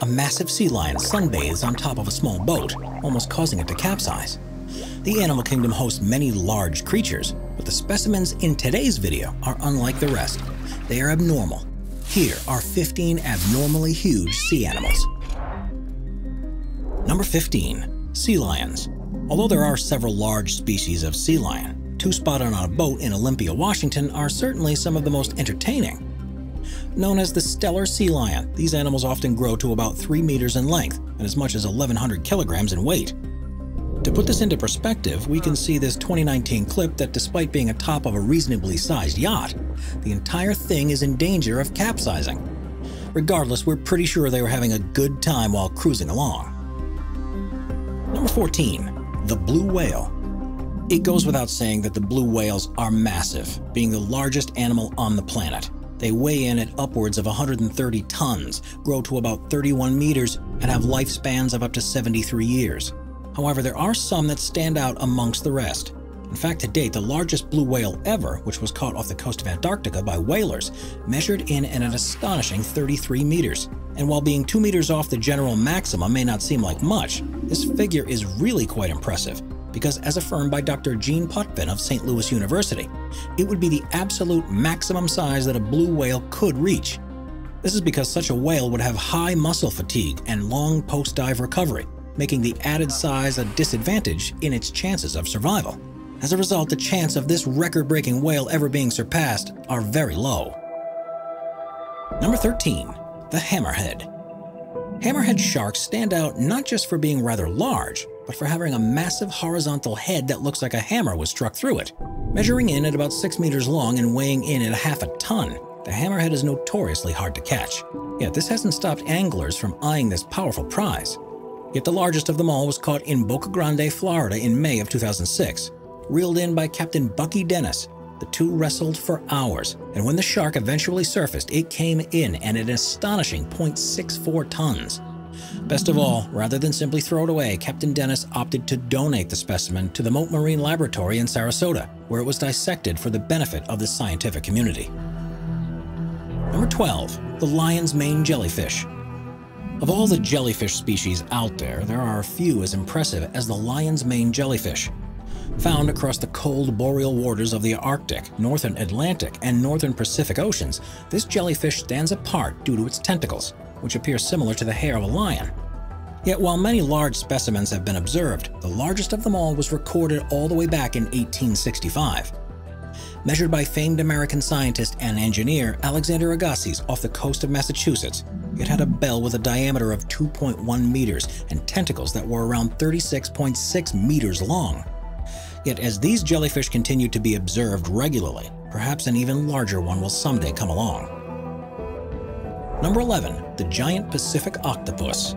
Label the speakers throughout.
Speaker 1: A massive sea lion sunbathes on top of a small boat, almost causing it to capsize. The animal kingdom hosts many large creatures, but the specimens in today's video are unlike the rest. They are abnormal. Here are 15 abnormally huge sea animals. Number 15. Sea lions. Although there are several large species of sea lion, two spotted on a boat in Olympia, Washington are certainly some of the most entertaining. Known as the Steller sea lion, these animals often grow to about 3 meters in length and as much as 1,100 kilograms in weight. To put this into perspective, we can see this 2019 clip that despite being atop of a reasonably sized yacht, the entire thing is in danger of capsizing. Regardless, we're pretty sure they were having a good time while cruising along. Number 14. The Blue Whale It goes without saying that the blue whales are massive, being the largest animal on the planet. They weigh in at upwards of 130 tons, grow to about 31 meters, and have lifespans of up to 73 years. However, there are some that stand out amongst the rest. In fact, to date, the largest blue whale ever, which was caught off the coast of Antarctica by whalers, measured in at an astonishing 33 meters. And while being 2 meters off the general maximum may not seem like much, this figure is really quite impressive, because as affirmed by Dr. Gene Potvin of St. Louis University, it would be the absolute maximum size that a blue whale could reach. This is because such a whale would have high muscle fatigue and long post-dive recovery, making the added size a disadvantage in its chances of survival. As a result, the chance of this record-breaking whale ever being surpassed are very low. Number 13. The Hammerhead Hammerhead sharks stand out not just for being rather large, but for having a massive horizontal head that looks like a hammer was struck through it. Measuring in at about 6 meters long and weighing in at a half a ton, the hammerhead is notoriously hard to catch. Yet this hasn't stopped anglers from eyeing this powerful prize. Yet the largest of them all was caught in Boca Grande, Florida in May of 2006. Reeled in by Captain Bucky Dennis, the two wrestled for hours, and when the shark eventually surfaced, it came in at an astonishing 0.64 tons. Best of all, rather than simply throw it away, Captain Dennis opted to donate the specimen to the Mote Marine Laboratory in Sarasota, where it was dissected for the benefit of the scientific community. Number 12. The Lion's Mane Jellyfish of all the jellyfish species out there, there are a few as impressive as the lion's mane jellyfish. Found across the cold boreal waters of the Arctic, northern Atlantic, and northern Pacific Oceans, this jellyfish stands apart due to its tentacles, which appear similar to the hair of a lion. Yet while many large specimens have been observed, the largest of them all was recorded all the way back in 1865 measured by famed American scientist and engineer Alexander Agassiz off the coast of Massachusetts. It had a bell with a diameter of 2.1 meters and tentacles that were around 36.6 meters long. Yet as these jellyfish continue to be observed regularly, perhaps an even larger one will someday come along. Number 11. The Giant Pacific Octopus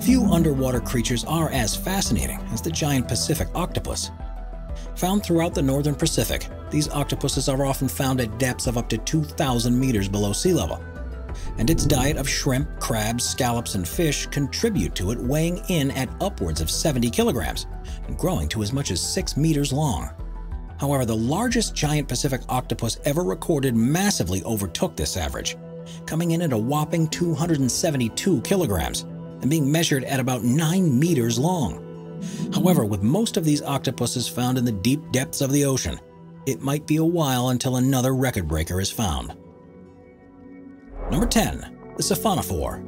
Speaker 1: Few underwater creatures are as fascinating as the giant Pacific octopus. Found throughout the northern Pacific, these octopuses are often found at depths of up to 2,000 meters below sea level. And its diet of shrimp, crabs, scallops, and fish contribute to it weighing in at upwards of 70 kilograms and growing to as much as 6 meters long. However, the largest giant Pacific octopus ever recorded massively overtook this average, coming in at a whopping 272 kilograms and being measured at about 9 meters long. However, with most of these octopuses found in the deep depths of the ocean, it might be a while until another record breaker is found. Number 10. The Siphonophore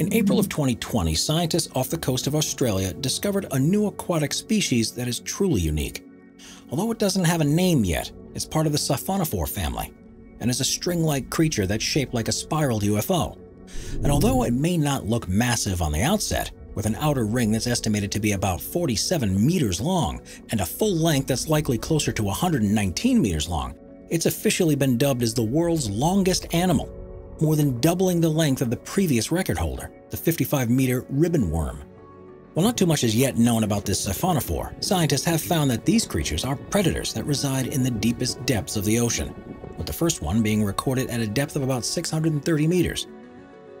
Speaker 1: In April of 2020, scientists off the coast of Australia discovered a new aquatic species that is truly unique. Although it doesn't have a name yet, it's part of the Siphonophore family and is a string-like creature that's shaped like a spiraled UFO. And although it may not look massive on the outset, with an outer ring that's estimated to be about 47 meters long and a full length that's likely closer to 119 meters long. It's officially been dubbed as the world's longest animal, more than doubling the length of the previous record holder, the 55-meter ribbon worm. While not too much is yet known about this siphonophore, scientists have found that these creatures are predators that reside in the deepest depths of the ocean, with the first one being recorded at a depth of about 630 meters.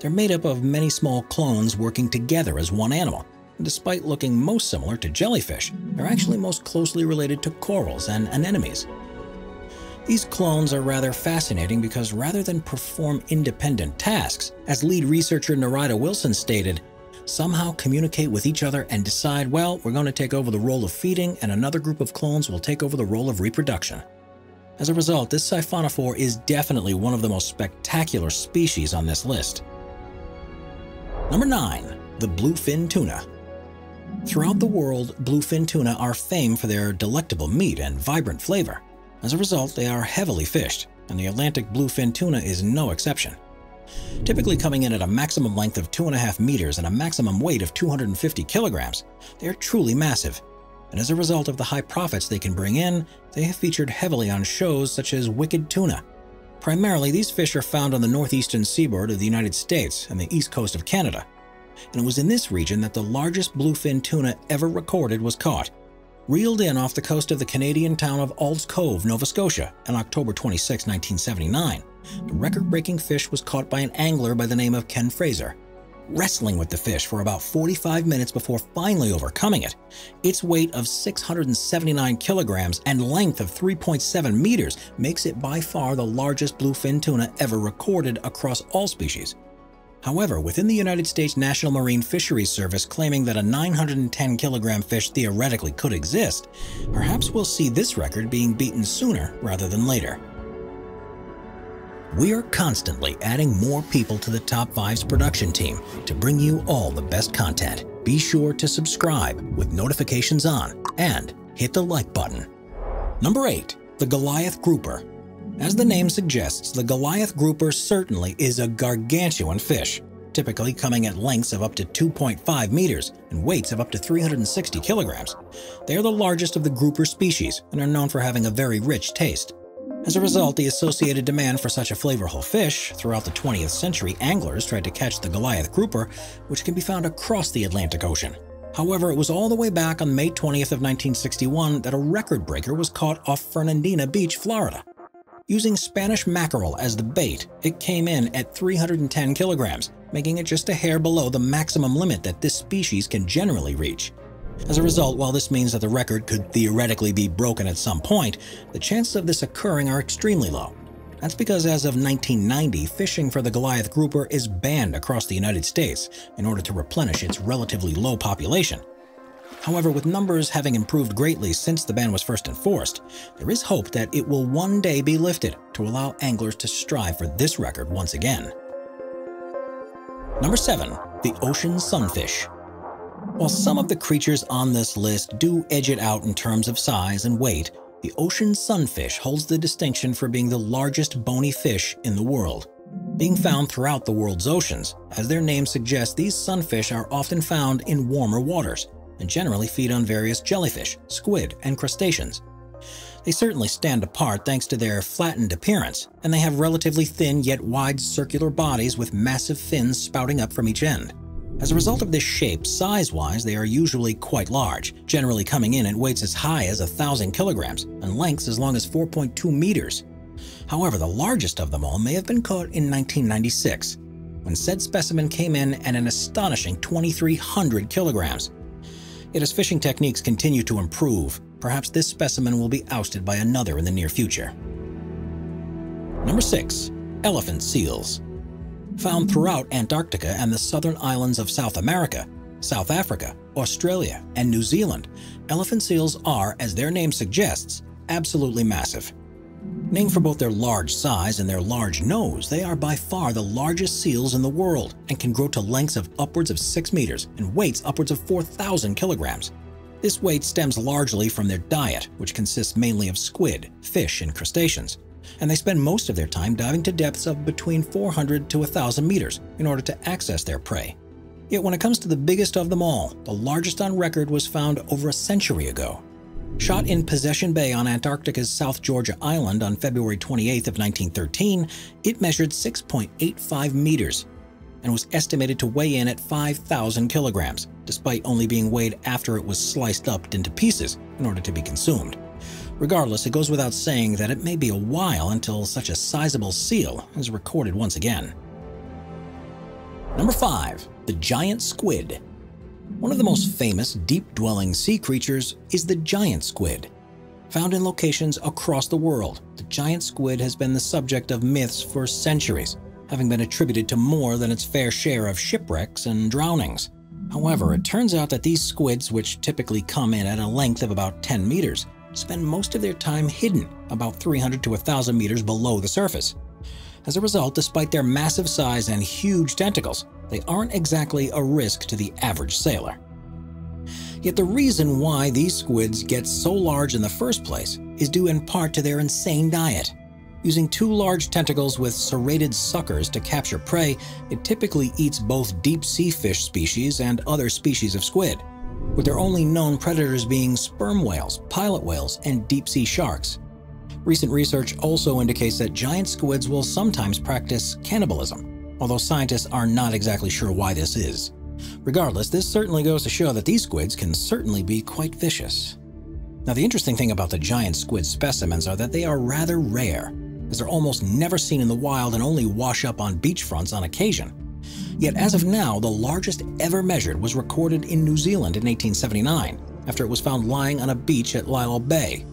Speaker 1: They're made up of many small clones working together as one animal. And despite looking most similar to jellyfish, they're actually most closely related to corals and anemones. These clones are rather fascinating because rather than perform independent tasks, as lead researcher Nerida Wilson stated, somehow communicate with each other and decide, well, we're going to take over the role of feeding and another group of clones will take over the role of reproduction. As a result, this siphonophore is definitely one of the most spectacular species on this list. Number 9. The Bluefin Tuna Throughout the world, bluefin tuna are famed for their delectable meat and vibrant flavor. As a result, they are heavily fished, and the Atlantic bluefin tuna is no exception. Typically coming in at a maximum length of 2.5 meters and a maximum weight of 250 kilograms, they are truly massive. And as a result of the high profits they can bring in, they have featured heavily on shows such as Wicked Tuna. Primarily, these fish are found on the northeastern seaboard of the United States and the east coast of Canada. And it was in this region that the largest bluefin tuna ever recorded was caught, reeled in off the coast of the Canadian town of Aulds Cove, Nova Scotia, on October 26, 1979. The record-breaking fish was caught by an angler by the name of Ken Fraser, wrestling with the fish for about 45 minutes before finally overcoming it. Its weight of 679 kilograms and length of 3.7 meters makes it by far the largest bluefin tuna ever recorded across all species. However, within the United States National Marine Fisheries Service claiming that a 910 kilogram fish theoretically could exist, perhaps we'll see this record being beaten sooner rather than later. We are constantly adding more people to the Top Fives production team to bring you all the best content. Be sure to subscribe with notifications on and hit the like button. Number 8. The Goliath Grouper As the name suggests, the Goliath Grouper certainly is a gargantuan fish, typically coming at lengths of up to 2.5 meters and weights of up to 360 kilograms. They are the largest of the grouper species and are known for having a very rich taste. As a result, the associated demand for such a flavorful fish, throughout the 20th century, anglers tried to catch the Goliath grouper, which can be found across the Atlantic Ocean. However, it was all the way back on May 20th of 1961 that a record breaker was caught off Fernandina Beach, Florida. Using Spanish mackerel as the bait, it came in at 310 kilograms, making it just a hair below the maximum limit that this species can generally reach. As a result, while this means that the record could theoretically be broken at some point, the chances of this occurring are extremely low. That's because as of 1990, fishing for the Goliath grouper is banned across the United States in order to replenish its relatively low population. However, with numbers having improved greatly since the ban was first enforced, there is hope that it will one day be lifted to allow anglers to strive for this record once again. Number 7. The Ocean Sunfish while some of the creatures on this list do edge it out in terms of size and weight, the ocean sunfish holds the distinction for being the largest bony fish in the world. Being found throughout the world's oceans, as their name suggests, these sunfish are often found in warmer waters and generally feed on various jellyfish, squid, and crustaceans. They certainly stand apart thanks to their flattened appearance, and they have relatively thin yet wide circular bodies with massive fins spouting up from each end. As a result of this shape, size-wise, they are usually quite large, generally coming in at weights as high as 1,000 kilograms and lengths as long as 4.2 meters. However, the largest of them all may have been caught in 1996, when said specimen came in at an astonishing 2,300 kilograms. Yet as fishing techniques continue to improve, perhaps this specimen will be ousted by another in the near future. Number 6. Elephant Seals found throughout Antarctica and the southern islands of South America, South Africa, Australia, and New Zealand, elephant seals are, as their name suggests, absolutely massive. Named for both their large size and their large nose, they are by far the largest seals in the world and can grow to lengths of upwards of 6 meters and weights upwards of 4,000 kilograms. This weight stems largely from their diet, which consists mainly of squid, fish, and crustaceans and they spend most of their time diving to depths of between 400 to 1,000 meters in order to access their prey. Yet when it comes to the biggest of them all, the largest on record was found over a century ago. Shot in Possession Bay on Antarctica's South Georgia Island on February 28 of 1913, it measured 6.85 meters and was estimated to weigh in at 5,000 kilograms, despite only being weighed after it was sliced up into pieces in order to be consumed. Regardless, it goes without saying that it may be a while until such a sizable seal is recorded once again. Number 5. The Giant Squid One of the most famous deep-dwelling sea creatures is the giant squid. Found in locations across the world, the giant squid has been the subject of myths for centuries, having been attributed to more than its fair share of shipwrecks and drownings. However, it turns out that these squids, which typically come in at a length of about 10 meters, spend most of their time hidden about 300 to 1,000 meters below the surface. As a result, despite their massive size and huge tentacles, they aren't exactly a risk to the average sailor. Yet the reason why these squids get so large in the first place is due in part to their insane diet. Using two large tentacles with serrated suckers to capture prey, it typically eats both deep sea fish species and other species of squid, with their only known predators being sperm whales, pilot whales, and deep sea sharks. Recent research also indicates that giant squids will sometimes practice cannibalism, although scientists are not exactly sure why this is. Regardless, this certainly goes to show that these squids can certainly be quite vicious. Now the interesting thing about the giant squid specimens are that they are rather rare, as they're almost never seen in the wild and only wash up on beachfronts on occasion. Yet as of now, the largest ever measured was recorded in New Zealand in 1879, after it was found lying on a beach at Lyall Bay,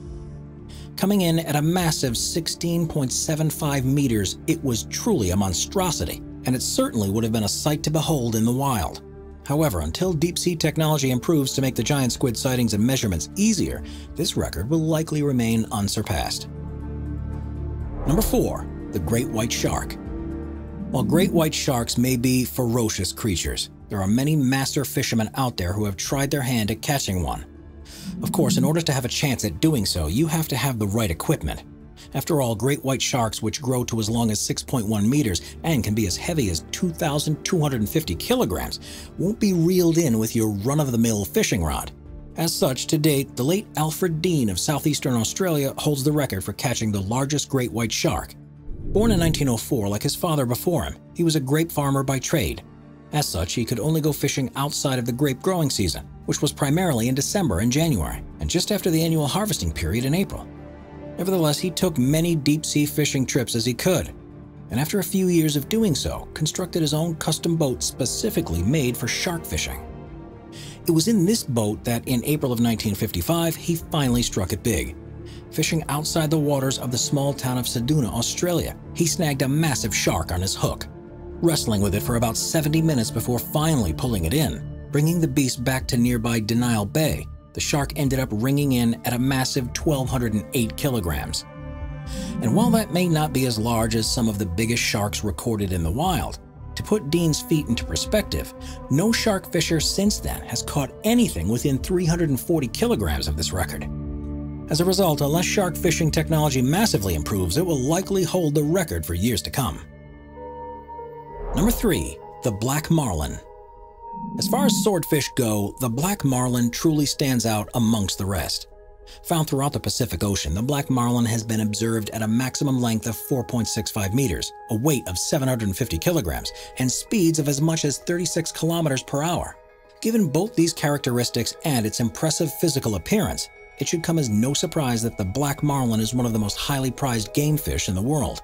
Speaker 1: Coming in at a massive 16.75 meters, it was truly a monstrosity, and it certainly would have been a sight to behold in the wild. However, until deep-sea technology improves to make the giant squid sightings and measurements easier, this record will likely remain unsurpassed. Number 4. The Great White Shark While great white sharks may be ferocious creatures, there are many master fishermen out there who have tried their hand at catching one. Of course, in order to have a chance at doing so, you have to have the right equipment. After all, great white sharks, which grow to as long as 6.1 meters and can be as heavy as 2,250 kilograms, won't be reeled in with your run-of-the-mill fishing rod. As such, to date, the late Alfred Dean of southeastern Australia holds the record for catching the largest great white shark. Born in 1904 like his father before him, he was a grape farmer by trade. As such, he could only go fishing outside of the grape growing season, which was primarily in December and January, and just after the annual harvesting period in April. Nevertheless, he took many deep sea fishing trips as he could, and after a few years of doing so, constructed his own custom boat specifically made for shark fishing. It was in this boat that in April of 1955 he finally struck it big. Fishing outside the waters of the small town of Ceduna, Australia, he snagged a massive shark on his hook, wrestling with it for about 70 minutes before finally pulling it in. Bringing the beast back to nearby Denial Bay, the shark ended up ringing in at a massive 1,208 kilograms. And while that may not be as large as some of the biggest sharks recorded in the wild, to put Dean's feat into perspective, no shark fisher since then has caught anything within 340 kilograms of this record. As a result, unless shark fishing technology massively improves, it will likely hold the record for years to come. Number 3. The Black Marlin As far as swordfish go, the black marlin truly stands out amongst the rest. Found throughout the Pacific Ocean, the black marlin has been observed at a maximum length of 4.65 meters, a weight of 750 kilograms, and speeds of as much as 36 kilometers per hour. Given both these characteristics and its impressive physical appearance, it should come as no surprise that the black marlin is one of the most highly prized game fish in the world.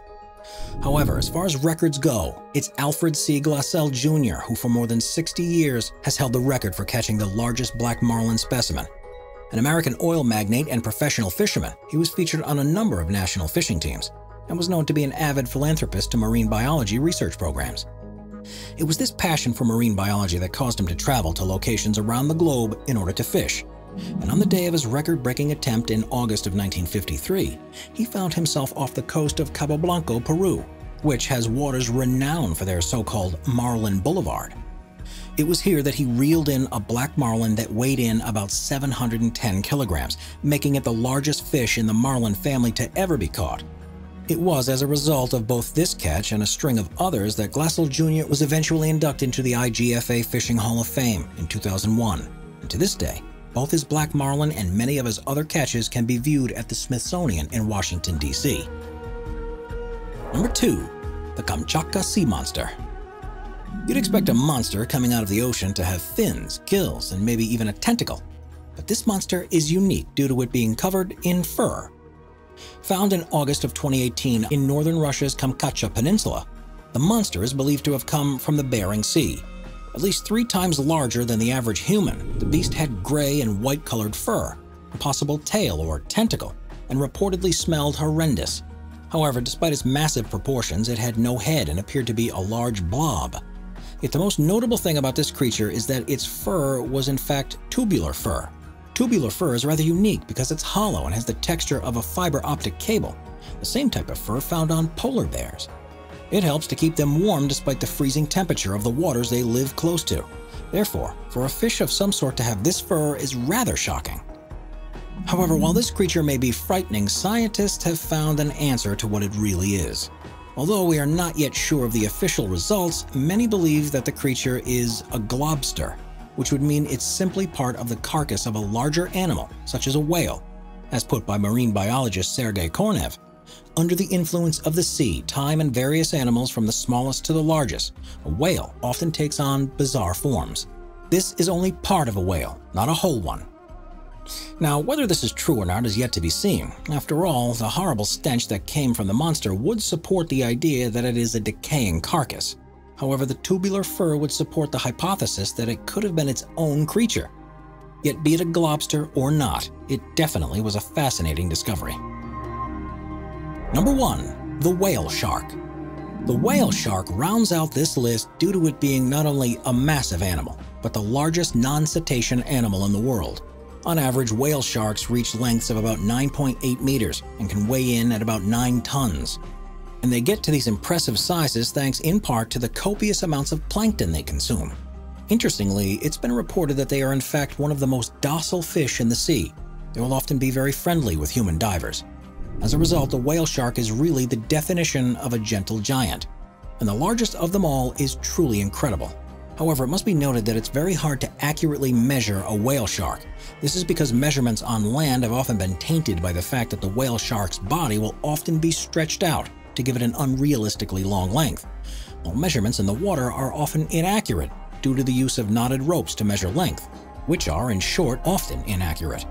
Speaker 1: However, as far as records go, it's Alfred C. Glassell Jr. who for more than 60 years has held the record for catching the largest black marlin specimen. An American oil magnate and professional fisherman, he was featured on a number of national fishing teams and was known to be an avid philanthropist to marine biology research programs. It was this passion for marine biology that caused him to travel to locations around the globe in order to fish, and on the day of his record-breaking attempt in August of 1953, he found himself off the coast of Cabo Blanco, Peru, which has waters renowned for their so-called Marlin Boulevard. It was here that he reeled in a black marlin that weighed in about 710 kilograms, making it the largest fish in the marlin family to ever be caught. It was as a result of both this catch and a string of others that Glassell Jr. was eventually inducted into the IGFA Fishing Hall of Fame in 2001. And to this day, both his black marlin and many of his other catches can be viewed at the Smithsonian in Washington, D.C. Number 2. The Kamchatka Sea Monster You'd expect a monster coming out of the ocean to have fins, gills, and maybe even a tentacle. But this monster is unique due to it being covered in fur. Found in August of 2018 in northern Russia's Kamchatka Peninsula, the monster is believed to have come from the Bering Sea, at least three times larger than the average human, the beast had gray and white colored fur, a possible tail or tentacle, and reportedly smelled horrendous. However, despite its massive proportions, it had no head and appeared to be a large blob. Yet the most notable thing about this creature is that its fur was in fact tubular fur. Tubular fur is rather unique because it's hollow and has the texture of a fiber optic cable, the same type of fur found on polar bears. It helps to keep them warm despite the freezing temperature of the waters they live close to. Therefore, for a fish of some sort to have this fur is rather shocking. However, while this creature may be frightening, scientists have found an answer to what it really is. Although we are not yet sure of the official results, many believe that the creature is a globster, which would mean it's simply part of the carcass of a larger animal, such as a whale, as put by marine biologist Sergei Kornev. Under the influence of the sea, time, and various animals from the smallest to the largest, a whale often takes on bizarre forms. This is only part of a whale, not a whole one. Now, whether this is true or not is yet to be seen. After all, the horrible stench that came from the monster would support the idea that it is a decaying carcass. However, the tubular fur would support the hypothesis that it could have been its own creature. Yet be it a globster or not, it definitely was a fascinating discovery. Number 1. The Whale Shark The whale shark rounds out this list due to it being not only a massive animal, but the largest non-cetacean animal in the world. On average, whale sharks reach lengths of about 9.8 meters and can weigh in at about 9 tons. And they get to these impressive sizes thanks in part to the copious amounts of plankton they consume. Interestingly, it's been reported that they are in fact one of the most docile fish in the sea. They will often be very friendly with human divers. As a result, the whale shark is really the definition of a gentle giant, and the largest of them all is truly incredible. However, it must be noted that it's very hard to accurately measure a whale shark. This is because measurements on land have often been tainted by the fact that the whale shark's body will often be stretched out to give it an unrealistically long length, while measurements in the water are often inaccurate due to the use of knotted ropes to measure length, which are, in short, often inaccurate.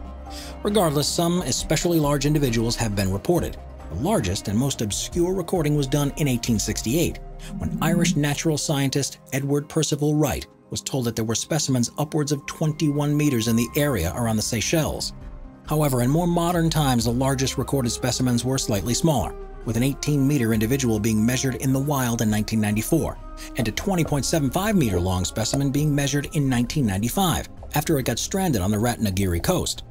Speaker 1: Regardless, some especially large individuals have been reported. The largest and most obscure recording was done in 1868, when Irish natural scientist Edward Percival Wright was told that there were specimens upwards of 21 meters in the area around the Seychelles. However, in more modern times, the largest recorded specimens were slightly smaller, with an 18-meter individual being measured in the wild in 1994, and a 20.75 meter long specimen being measured in 1995, after it got stranded on the Ratnagiri coast.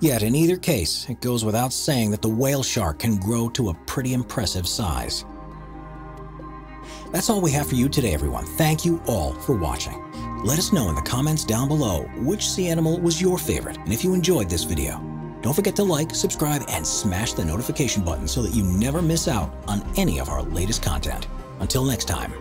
Speaker 1: Yet in either case, it goes without saying that the whale shark can grow to a pretty impressive size. That's all we have for you today, everyone. Thank you all for watching. Let us know in the comments down below which sea animal was your favorite and if you enjoyed this video. Don't forget to like, subscribe, and smash the notification button so that you never miss out on any of our latest content. Until next time.